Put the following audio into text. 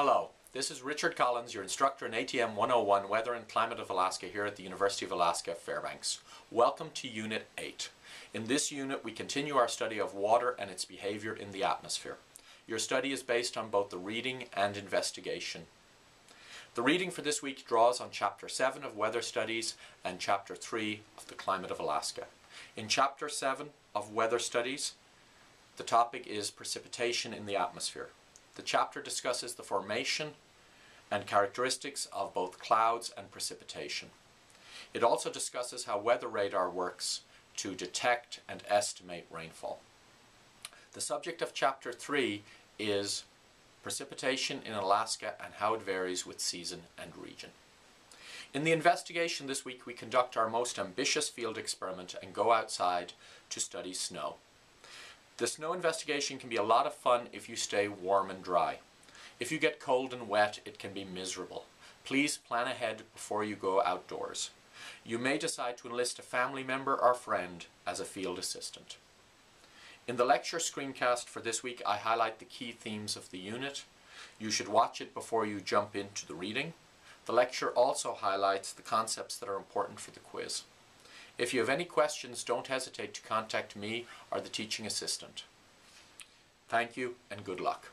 Hello, this is Richard Collins, your instructor in ATM 101 Weather and Climate of Alaska here at the University of Alaska Fairbanks. Welcome to Unit 8. In this unit we continue our study of water and its behavior in the atmosphere. Your study is based on both the reading and investigation. The reading for this week draws on Chapter 7 of Weather Studies and Chapter 3 of the Climate of Alaska. In Chapter 7 of Weather Studies, the topic is precipitation in the atmosphere. The chapter discusses the formation and characteristics of both clouds and precipitation. It also discusses how weather radar works to detect and estimate rainfall. The subject of Chapter 3 is precipitation in Alaska and how it varies with season and region. In the investigation this week we conduct our most ambitious field experiment and go outside to study snow. The snow investigation can be a lot of fun if you stay warm and dry. If you get cold and wet, it can be miserable. Please plan ahead before you go outdoors. You may decide to enlist a family member or friend as a field assistant. In the lecture screencast for this week, I highlight the key themes of the unit. You should watch it before you jump into the reading. The lecture also highlights the concepts that are important for the quiz. If you have any questions, don't hesitate to contact me or the teaching assistant. Thank you and good luck.